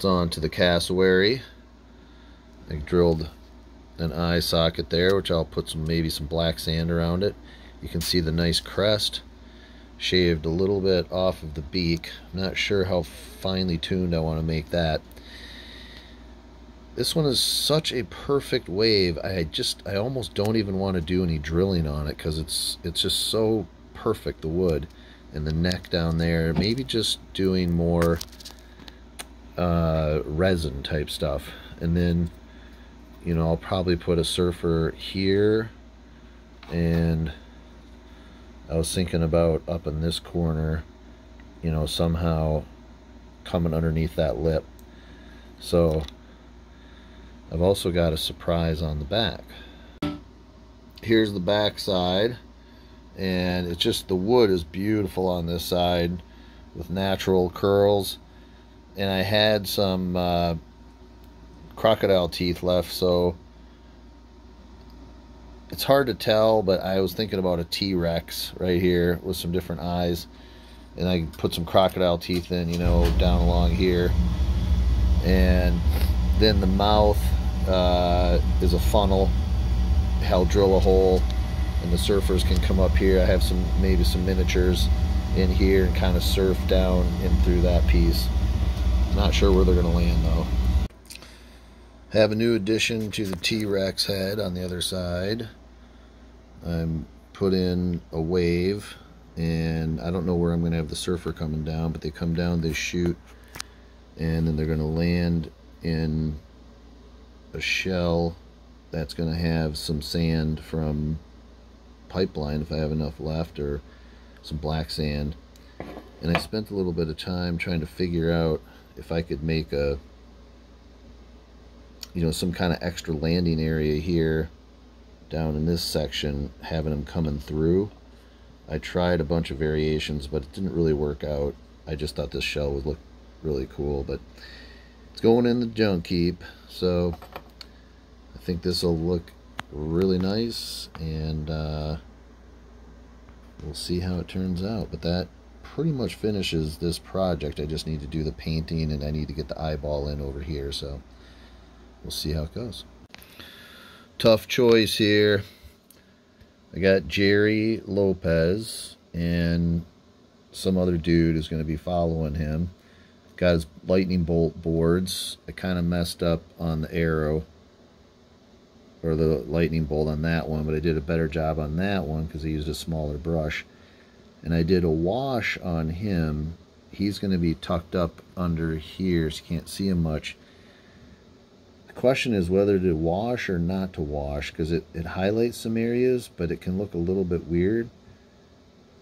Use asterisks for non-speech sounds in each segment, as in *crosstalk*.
It's on to the cassowary. I drilled an eye socket there, which I'll put some maybe some black sand around it. You can see the nice crest. Shaved a little bit off of the beak. I'm not sure how finely tuned I want to make that. This one is such a perfect wave. I just, I almost don't even want to do any drilling on it because it's, it's just so perfect, the wood. And the neck down there, maybe just doing more uh, resin type stuff. And then, you know, I'll probably put a surfer here. And I was thinking about up in this corner, you know, somehow coming underneath that lip. So I've also got a surprise on the back. Here's the back side and it's just the wood is beautiful on this side with natural curls and I had some uh, crocodile teeth left so it's hard to tell but I was thinking about a T-Rex right here with some different eyes and I put some crocodile teeth in you know down along here and then the mouth uh, is a funnel. I'll drill a hole and the surfers can come up here. I have some maybe some miniatures in here and kind of surf down in through that piece. Not sure where they're going to land though. Have a new addition to the T-Rex head on the other side. I'm put in a wave and I don't know where I'm going to have the surfer coming down, but they come down, they shoot, and then they're going to land in a shell that's going to have some sand from pipeline if I have enough left or some black sand and I spent a little bit of time trying to figure out if I could make a you know some kind of extra landing area here down in this section having them coming through. I tried a bunch of variations but it didn't really work out. I just thought this shell would look really cool but it's going in the junk heap so I think this will look really nice and uh, we'll see how it turns out but that pretty much finishes this project. I just need to do the painting and I need to get the eyeball in over here so we'll see how it goes. Tough choice here. I got Gerry Lopez and some other dude is going to be following him. Got his lightning bolt boards. I kind of messed up on the arrow or the lightning bolt on that one, but I did a better job on that one because I used a smaller brush. And I did a wash on him. He's going to be tucked up under here, so you can't see him much. The question is whether to wash or not to wash, because it, it highlights some areas, but it can look a little bit weird.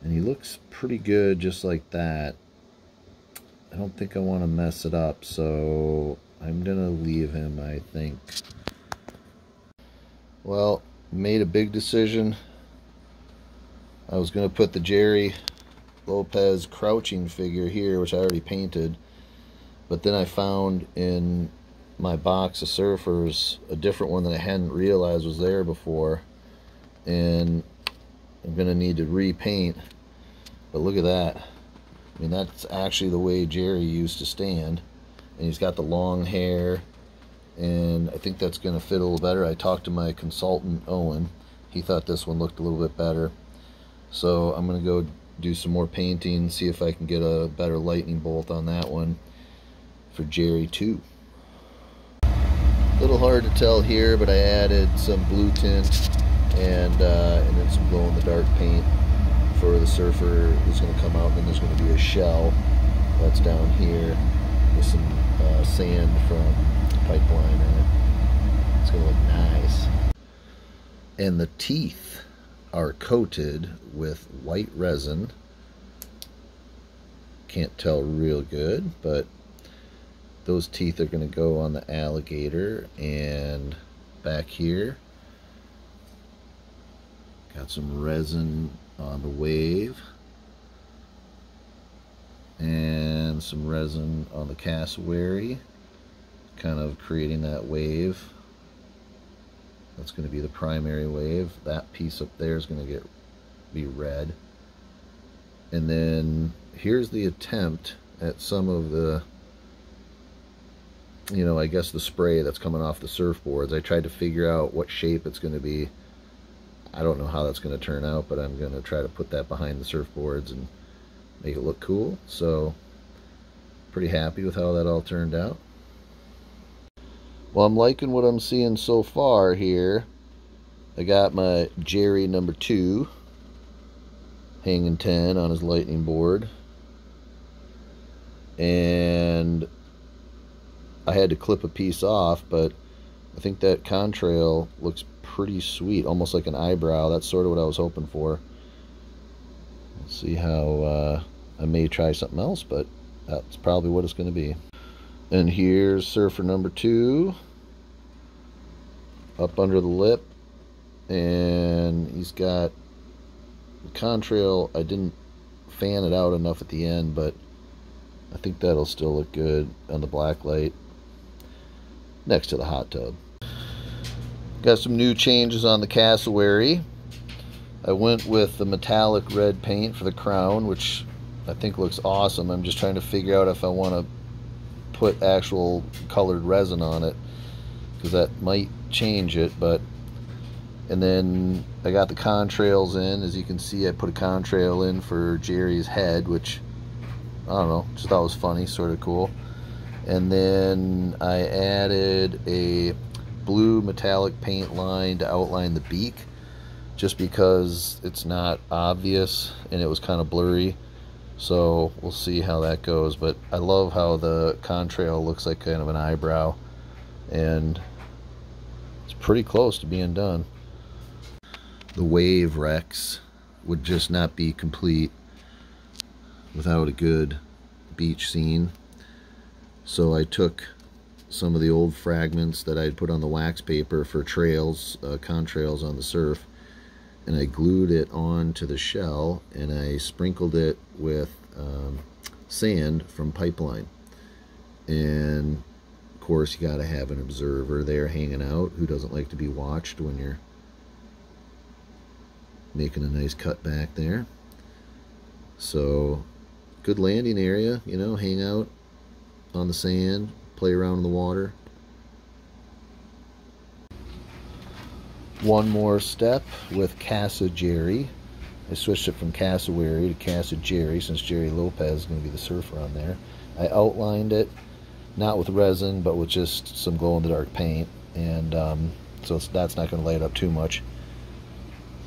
And he looks pretty good just like that. I don't think I want to mess it up, so I'm going to leave him, I think. Well, made a big decision. I was going to put the Gerry Lopez crouching figure here, which I already painted. But then I found in my box of surfers a different one that I hadn't realized was there before. And I'm going to need to repaint. But look at that. I mean, that's actually the way Gerry used to stand. And he's got the long hair and I think that's going to fit a little better. I talked to my consultant, Owen. He thought this one looked a little bit better. So I'm going to go do some more painting, see if I can get a better lightning bolt on that one for Gerry too. A little hard to tell here, but I added some blue tint and, uh, and then some glow-in-the-dark paint for the surfer who's going to come out. And then there's going to be a shell that's down here with some uh, sand from pipeline in it. It's going to look nice. And the teeth are coated with white resin. Can't tell real good, but those teeth are going to go on the alligator and back here got some resin on the wave and some resin on the cassowary kind of creating that wave. That's going to be the primary wave. That piece up there is going to get be red. And then here's the attempt at some of the you know, I guess the spray that's coming off the surfboards. I tried to figure out what shape it's going to be. I don't know how that's going to turn out, but I'm going to try to put that behind the surfboards and make it look cool. So, pretty happy with how that all turned out. Well, I'm liking what I'm seeing so far here. I got my Gerry number two hanging 10 on his lightning board. And I had to clip a piece off, but I think that contrail looks pretty sweet, almost like an eyebrow. That's sort of what I was hoping for. Let's see how uh, I may try something else, but that's probably what it's going to be. And here's surfer number two up under the lip. And he's got the contrail. I didn't fan it out enough at the end, but I think that'll still look good on the black light next to the hot tub. Got some new changes on the cassowary. I went with the metallic red paint for the crown, which I think looks awesome. I'm just trying to figure out if I want to put actual colored resin on it because that might change it, but and then I got the contrails in. As you can see, I put a contrail in for Gerry's head, which I don't know, just thought was funny, sort of cool. And then I added a blue metallic paint line to outline the beak just because it's not obvious and it was kind of blurry. So we'll see how that goes. But I love how the contrail looks like kind of an eyebrow. And it's pretty close to being done. The Wave Rex would just not be complete without a good beach scene. So I took some of the old fragments that I'd put on the wax paper for trails, uh, contrails on the surf, and I glued it onto the shell and I sprinkled it with um, sand from pipeline. And of course, you got to have an observer there hanging out who doesn't like to be watched when you're making a nice cut back there. So, good landing area, you know, hang out on the sand, play around in the water. One more step with CassoGerry. I switched it from Cassowary to CassoGerry since Gerry Lopez is going to be the surfer on there. I outlined it, not with resin, but with just some glow-in-the-dark paint. And um, so that's not going to light up too much.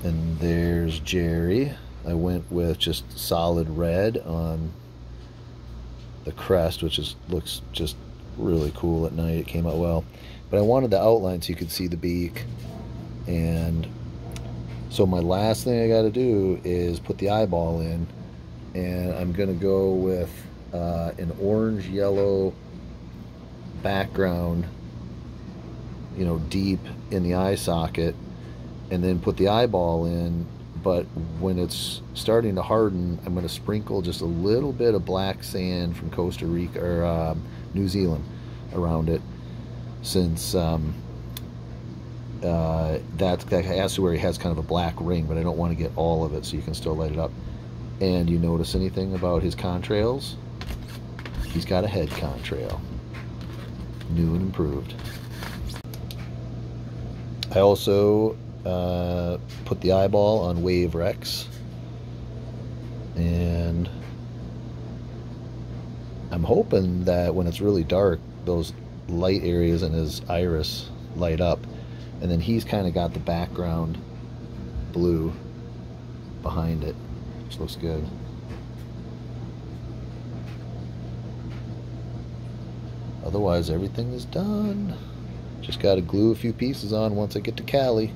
And there's Gerry. I went with just solid red on the crest, which is looks just really cool at night. It came out well. But I wanted the outline so you could see the beak. And so my last thing I got to do is put the eyeball in. And I'm going to go with uh, an orange-yellow background, you know, deep in the eye socket. And then put the eyeball in but when it's starting to harden, I'm going to sprinkle just a little bit of black sand from Costa Rica or um, New Zealand around it, since um, uh, that, that has kind of a black ring, but I don't want to get all of it, so you can still light it up. And you notice anything about his contrails? He's got a head contrail, new and improved. I also uh, put the eyeball on Wave Rex. And I'm hoping that when it's really dark, those light areas in his iris light up. And then he's kind of got the background blue behind it, which looks good. Otherwise, everything is done. Just got to glue a few pieces on once I get to Cali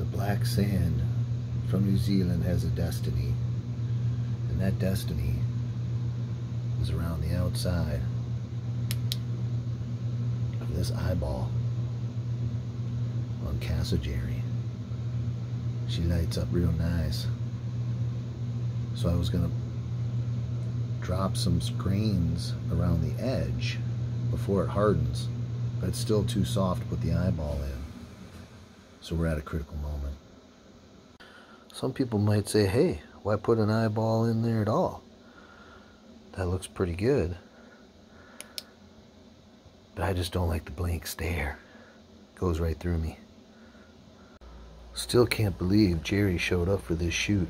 the black sand from New Zealand has a destiny. And that destiny is around the outside of this eyeball on Gerry. She lights up real nice. So I was going to drop some grains around the edge before it hardens. But it's still too soft to put the eyeball in. So we're at a critical moment. Some people might say, hey, why put an eyeball in there at all? That looks pretty good. But I just don't like the blank stare. Goes right through me. Still can't believe Gerry showed up for this shoot.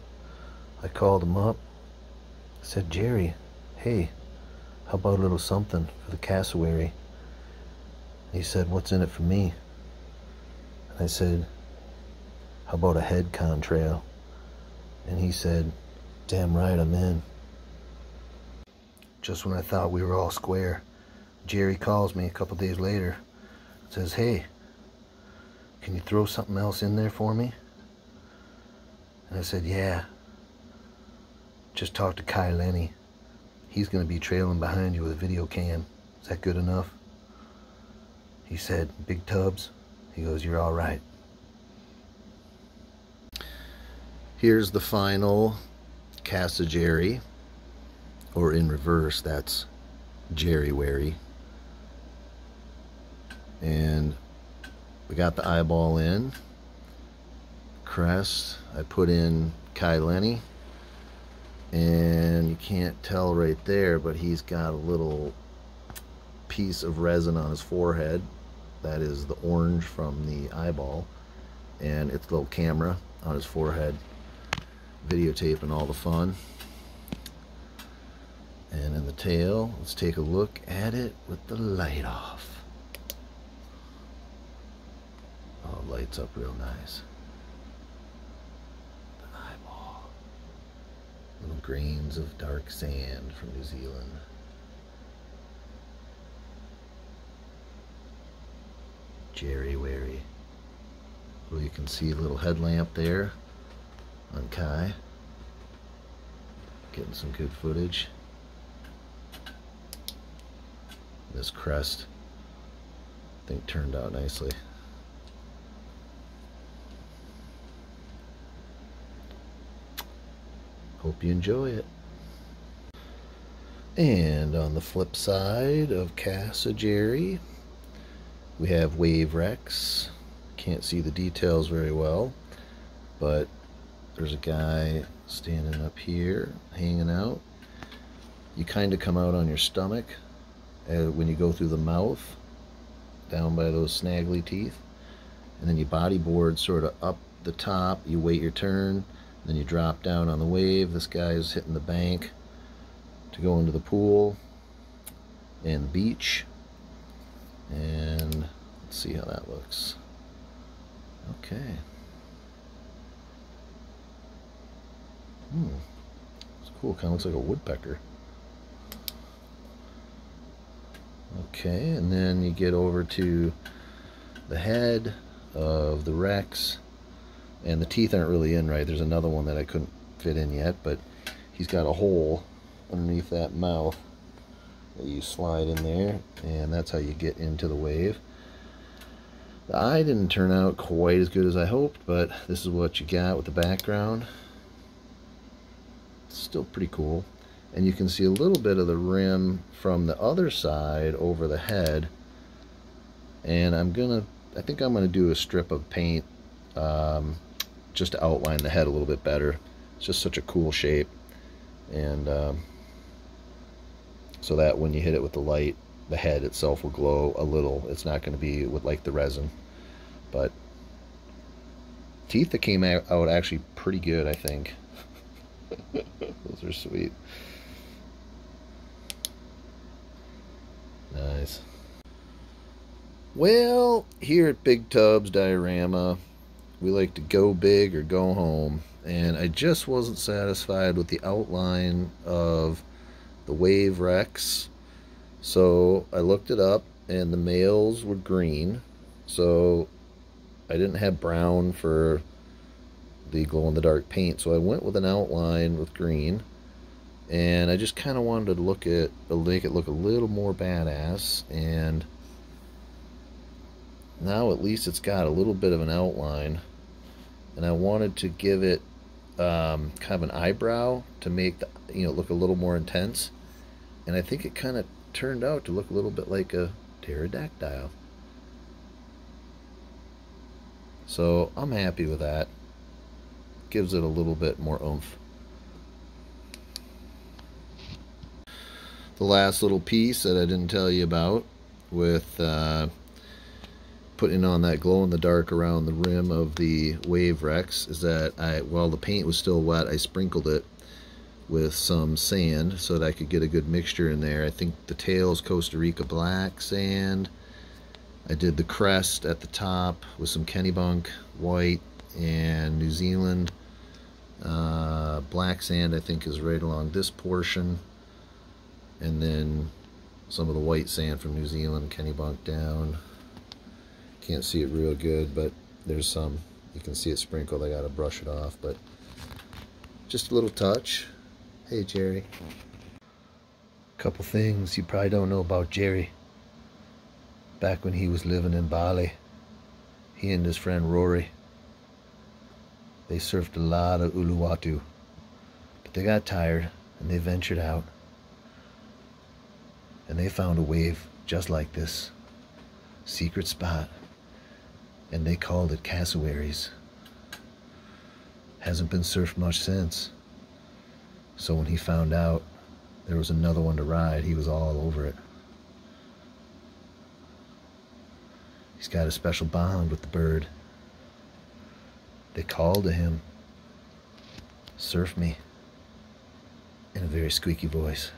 I called him up. Said, Gerry, hey, how about a little something for the cassowary? He said, what's in it for me? I said, how about a head contrail? And he said, damn right, I'm in. Just when I thought we were all square, Gerry calls me a couple days later. Says, hey, can you throw something else in there for me? And I said, yeah. Just talk to Kai Lenny. He's going to be trailing behind you with a video cam. Is that good enough? He said, big tubs. He goes, you're all right. Here's the final CassoGerry, or in reverse, that's Gerry Wary. And we got the eyeball in. Crest, I put in Kai Lenny. And you can't tell right there, but he's got a little piece of resin on his forehead. That is the orange from the eyeball. And it's a little camera on his forehead videotaping all the fun. And in the tail, let's take a look at it with the light off. Lights up real nice. The eyeball. Little grains of dark sand from New Zealand. Gerry Wary. Well, you can see a little headlamp there on Kai. Getting some good footage. This crest, I think, turned out nicely. Hope you enjoy it. And on the flip side of CassoGerry, we have Wave Rex. Can't see the details very well, but there's a guy standing up here, hanging out. You kind of come out on your stomach uh, when you go through the mouth, down by those snaggly teeth. And then you bodyboard sort of up the top. You wait your turn. Then you drop down on the wave. This guy is hitting the bank to go into the pool and the beach. And let's see how that looks. Okay. Hmm. It's cool. Kind of looks like a woodpecker. Okay, and then you get over to the head of the Rex. And the teeth aren't really in right. There's another one that I couldn't fit in yet, but he's got a hole underneath that mouth that you slide in there, and that's how you get into the wave. The eye didn't turn out quite as good as I hoped, but this is what you got with the background still pretty cool. And you can see a little bit of the rim from the other side over the head. And I'm gonna, I think I'm gonna do a strip of paint um, just to outline the head a little bit better. It's just such a cool shape. And um, so that when you hit it with the light, the head itself will glow a little. It's not going to be with like the resin. But teeth that came out actually pretty good, I think. *laughs* Those are sweet. Nice. Well, here at Big Tubs Diorama, we like to go big or go home. And I just wasn't satisfied with the outline of the Wave Rex. So I looked it up, and the males were green. So I didn't have brown for the glow-in-the-dark paint. So I went with an outline with green. And I just kind of wanted to look at, make it look a little more badass. And now at least it's got a little bit of an outline. And I wanted to give it um, kind of an eyebrow to make the, you know, look a little more intense. And I think it kind of turned out to look a little bit like a pterodactyl. So I'm happy with that gives it a little bit more oomph. The last little piece that I didn't tell you about with uh, putting on that glow in the dark around the rim of the Wave Rex is that I, while the paint was still wet, I sprinkled it with some sand so that I could get a good mixture in there. I think the tail's Costa Rica black sand. I did the crest at the top with some Kennebunk white and New Zealand uh, black sand I think is right along this portion and then some of the white sand from New Zealand Kennebunk down can't see it real good but there's some. You can see it sprinkled. I gotta brush it off but just a little touch. Hey Gerry. Couple things you probably don't know about Gerry. Back when he was living in Bali he and his friend Rory they surfed a lot of Uluwatu, but they got tired and they ventured out. And they found a wave just like this secret spot, and they called it Cassowaries. Hasn't been surfed much since. So when he found out there was another one to ride, he was all over it. He's got a special bond with the bird. They called to him, Surf me, in a very squeaky voice.